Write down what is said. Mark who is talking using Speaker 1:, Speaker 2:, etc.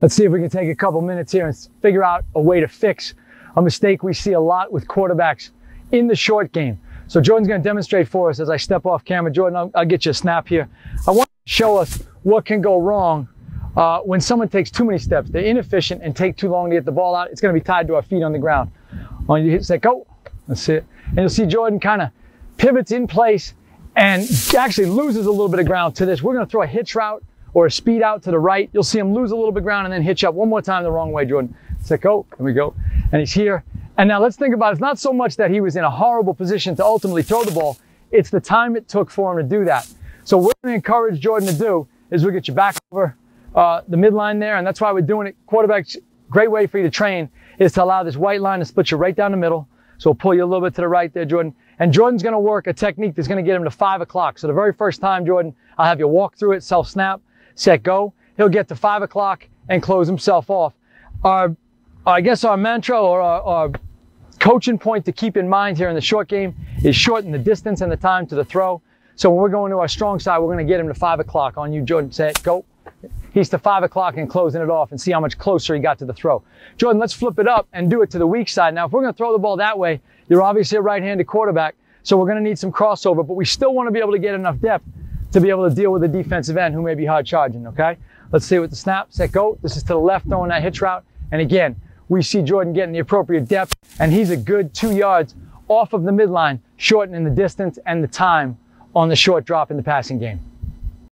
Speaker 1: Let's see if we can take a couple minutes here and figure out a way to fix a mistake we see a lot with quarterbacks in the short game. So Jordan's going to demonstrate for us as I step off camera. Jordan, I'll, I'll get you a snap here. I want to show us what can go wrong uh, when someone takes too many steps. They're inefficient and take too long to get the ball out. It's going to be tied to our feet on the ground. On you hit say go. That's it. And you'll see Jordan kind of pivots in place and actually loses a little bit of ground to this. We're going to throw a hitch route or speed out to the right. You'll see him lose a little bit of ground and then hitch up one more time the wrong way, Jordan. Say go. Here we go. And he's here. And now let's think about it. It's not so much that he was in a horrible position to ultimately throw the ball. It's the time it took for him to do that. So what to encourage Jordan to do is we'll get you back over uh, the midline there. And that's why we're doing it. Quarterback's great way for you to train is to allow this white line to split you right down the middle. So we'll pull you a little bit to the right there, Jordan. And Jordan's going to work a technique that's going to get him to five o'clock. So the very first time, Jordan, I'll have you walk through it, self snap, set go. He'll get to five o'clock and close himself off. Our, I guess our mantra or our, our coaching point to keep in mind here in the short game is shorten the distance and the time to the throw. So when we're going to our strong side, we're going to get him to five o'clock on you, Jordan. Set, go. He's to five o'clock and closing it off and see how much closer he got to the throw. Jordan, let's flip it up and do it to the weak side. Now, if we're going to throw the ball that way, you're obviously a right-handed quarterback, so we're going to need some crossover, but we still want to be able to get enough depth to be able to deal with the defensive end who may be hard charging, okay? Let's see with the snap, set, go. This is to the left throwing that hitch route. And again, we see Jordan getting the appropriate depth, and he's a good two yards off of the midline, shortening the distance and the time on the short drop in the passing game.